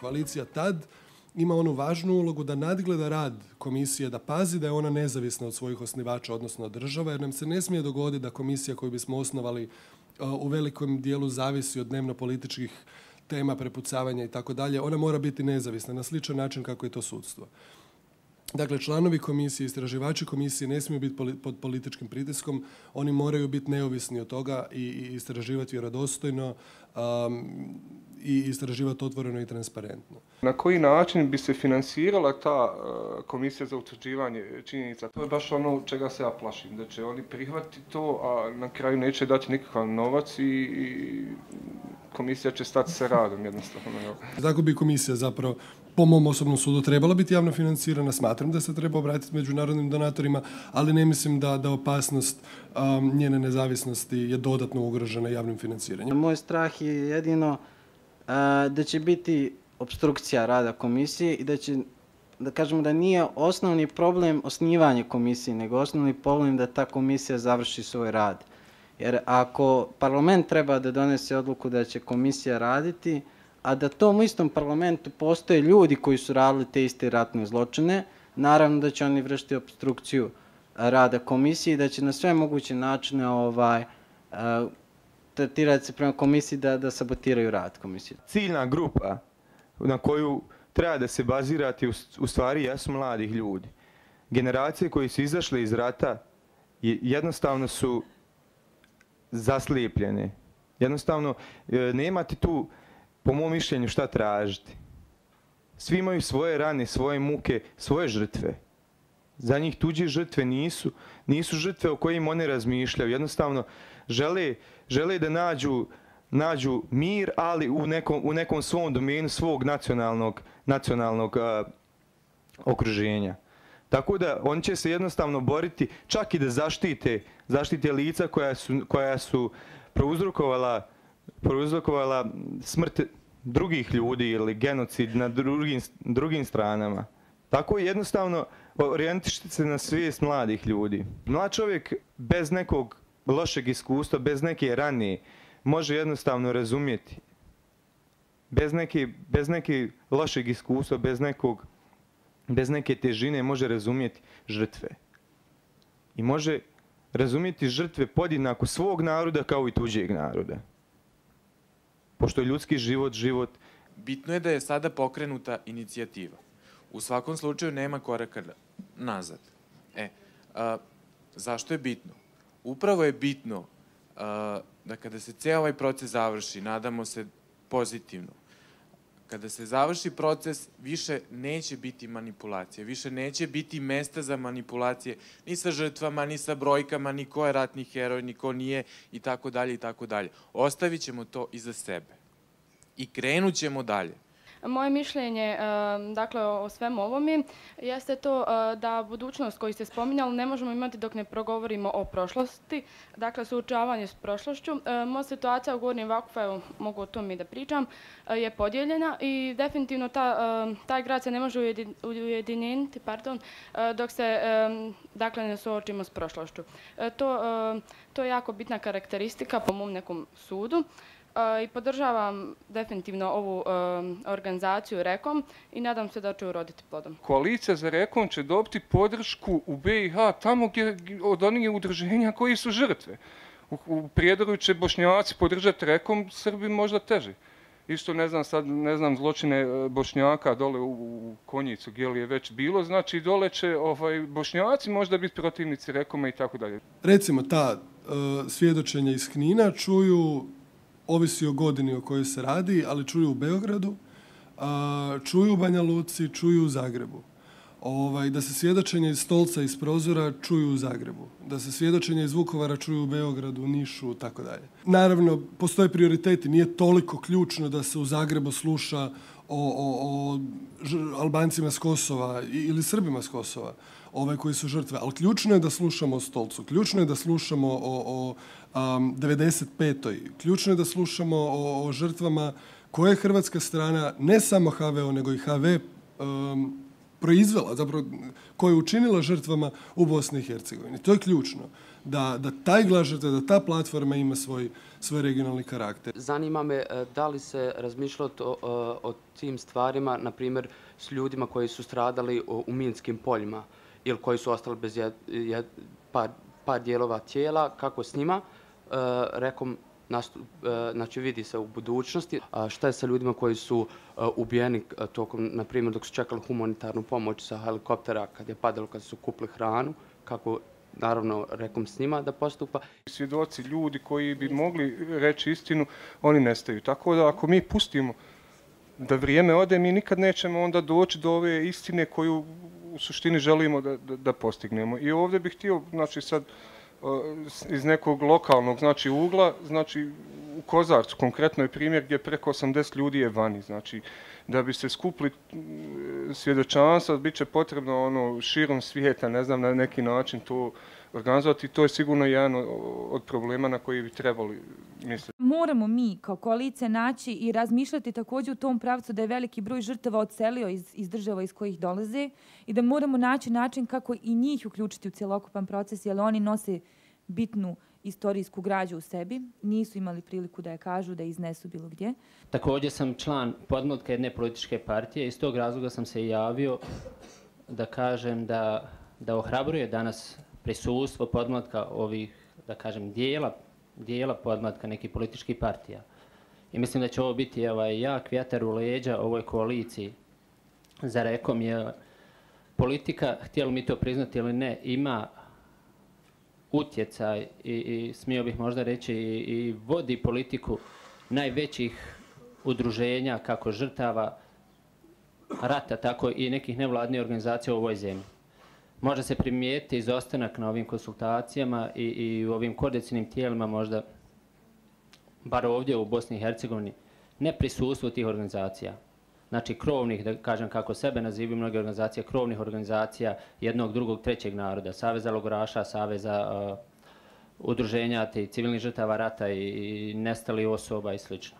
Koalicija tad ima onu važnu ulogu da nadgleda rad komisije, da pazi da je ona nezavisna od svojih osnivača, odnosno od država, jer nam se ne smije dogoditi da komisija koju bismo osnovali uh, u velikom dijelu zavisi od dnevno političkih tema, prepucavanja i tako dalje. Ona mora biti nezavisna na sličan način kako je to sudstvo. Dakle, članovi komisije, istraživači komisije ne smiju biti pod političkim pritiskom, oni moraju biti neovisni od toga i istraživati vjerodostojno um, i istraživati otvoreno i transparentno. Na koji način bi se finansirala ta e, komisija za utvrđivanje činjenica? To je baš ono čega se ja plašim, da će oni prihvatiti to, a na kraju neće dati nikakav novac i, i komisija će stati sa radom jednostavno. Tako bi komisija zapravo po mom osobnom sudu trebala biti javno financirana. Smatram da se treba obratiti međunarodnim donatorima, ali ne mislim da, da opasnost um, njene nezavisnosti je dodatno ugrožena javnim financiranjem. Moj strah je jedino uh, da će biti obstrukcija rada komisije i da će da kažemo da nije osnovni problem osnivanje komisije, nego osnovni problem da ta komisija završi svoj rad. Jer ako parlament treba da donese odluku da će komisija raditi, a da tom istom parlamentu postoje ljudi koji su radili te iste ratne zločine, naravno da će oni vršiti obstrukciju eh, rada komisije i da će na sve moguće načine ovaj, eh, tretirati se prema komisiji da, da sabotiraju rad komisije. Ciljna grupa na koju treba da se bazirati u, u stvari jesu mladih ljudi. Generacije koji su izašle iz rata jednostavno su zaslijepljene. Jednostavno, e, nema nemate tu po mom mišljenju, šta tražiti. Svi imaju svoje rane, svoje muke, svoje žrtve. Za njih tuđe žrtve nisu, nisu žrtve o kojim one razmišljaju. Jednostavno, žele, žele da nađu, nađu mir, ali u nekom, u nekom svom domenu svog nacionalnog, nacionalnog a, okruženja. Tako da oni će se jednostavno boriti čak i da zaštite, zaštite lica koja su, koja su prouzrokovala prouzrokovala smrt drugih ljudi ili genocid na drugim, drugim stranama. Tako jednostavno orijentišite se na svijest mladih ljudi. Mlad čovjek bez nekog lošeg iskustva, bez neke ranije, može jednostavno razumjeti. Bez neke, bez neke lošeg iskustva, bez nekog bez neke težine može razumjeti žrtve. I može razumjeti žrtve podjednako svog naroda kao i tuđeg naroda pošto je ljudski život, život... Bitno je da je sada pokrenuta inicijativa. U svakom slučaju nema koraka nazad. E, a, zašto je bitno? Upravo je bitno a, da kada se cijel ovaj proces završi, nadamo se pozitivno, kada se završi proces, više neće biti manipulacije, više neće biti mesta za manipulacije ni sa žrtvama, ni sa brojkama, ni ko je ratni heroj, ni ko nije i tako dalje i tako dalje. Ostavit ćemo to iza sebe i krenut ćemo dalje. Moje mišljenje e, dakle, o svemu ovome jeste to e, da budućnost koju ste spominjali ne možemo imati dok ne progovorimo o prošlosti, dakle suočavanje s prošlošću. E, moja situacija u Gornjem Vakufa, evo mogu o tom i da pričam, je podijeljena i definitivno ta, taj grad se ne može ujediniti pardon, dok se dakle, ne suočimo s prošlošću. To, to je jako bitna karakteristika po mom nekom sudu i podržavam definitivno ovu organizaciju REKOM i nadam se da će uroditi plodom. Koalicija za REKOM će dobiti podršku u BiH tamo gdje, od onih udruženja koji su žrtve. U, u Prijedoru će bošnjaci podržati REKOM, Srbi možda teže. Isto ne znam sad, ne znam zločine e, bošnjaka dole u, u Konjicu gdje li je već bilo, znači dole će ovaj, bošnjaci možda biti protivnici Rekoma i tako dalje. Recimo ta uh, svjedočenja iz Knina čuju ovisi o godini o kojoj se radi, ali čuju u Beogradu, a, čuju u Banja Luci, čuju u Zagrebu. Ovaj, da se svjedočenje iz stolca iz prozora čuju u Zagrebu. Da se svjedočenje iz Vukovara čuju u Beogradu, Nišu, tako dalje. Naravno, postoje prioriteti. Nije toliko ključno da se u Zagrebu sluša o, o, o Albancima s Kosova ili Srbima s Kosova, ove koji su žrtve. Ali ključno je da slušamo o stolcu. Ključno je da slušamo o, o um, 95. Ključno je da slušamo o, o žrtvama koje je hrvatska strana, ne samo HVO, nego i HV, um, proizvela, zapravo koja je učinila žrtvama u Bosni i Hercegovini. To je ključno. Da, da taj glas žrtve, da ta platforma ima svoj, svoj regionalni karakter. Zanima me e, da li se razmišljalo to, e, o tim stvarima, na primjer, s ljudima koji su stradali u, u minskim poljima ili koji su ostali bez jed, jed, par, par dijelova tijela, kako s njima, e, rekom, nastup, e, znači vidi se u budućnosti. A šta je sa ljudima koji su e, ubijeni e, tokom, na primjer, dok su čekali humanitarnu pomoć sa helikoptera kad je padalo, kad su kupili hranu, kako naravno rekom s njima da postupa. Svjedoci, ljudi koji bi mogli reći istinu, oni nestaju. Tako da ako mi pustimo da vrijeme ode, mi nikad nećemo onda doći do ove istine koju u suštini želimo da, da, da postignemo. I ovdje bih htio, znači sad, Eh, iz nekog lokalnog znači ugla, znači u Kozarcu konkretno je primjer gdje preko 80 ljudi je vani, znači da bi se skupili eh, svjedočanstva, bit će potrebno ono širom svijeta, ne znam, na neki način to organizovati. To je sigurno jedan od problema na koji bi trebali misliti. Moramo mi kao koalicija naći i razmišljati također u tom pravcu da je veliki broj žrtava odselio iz, iz država iz kojih dolaze i da moramo naći način kako i njih uključiti u cjelokupan proces, jer oni nose bitnu istorijsku građu u sebi, nisu imali priliku da je kažu, da je iznesu bilo gdje. Također sam član podmlatka jedne političke partije i iz tog razloga sam se javio da kažem da, da ohrabruje danas prisustvo podmlatka ovih, da kažem, dijela, dijela podmlatka nekih političkih partija. I mislim da će ovo biti ovaj, jak vjetar u leđa ovoj koaliciji. Za rekom je politika, htjeli mi to priznati ili ne, ima utjecaj i, i smio bih možda reći i, i vodi politiku najvećih udruženja kako žrtava rata, tako i nekih nevladnih organizacija u ovoj zemlji. Može se primijeti izostanak na ovim konsultacijama i, i u ovim koordinacijnim tijelima možda, bar ovdje u Bosni i Hercegovini, ne prisustvo tih organizacija. Znači krovnih, da kažem kako sebe nazivaju mnoge organizacije, krovnih organizacija jednog, drugog, trećeg naroda, Saveza logoraša, Saveza uh, udruženja te civilnih žrtava rata i, i nestali osoba i slično.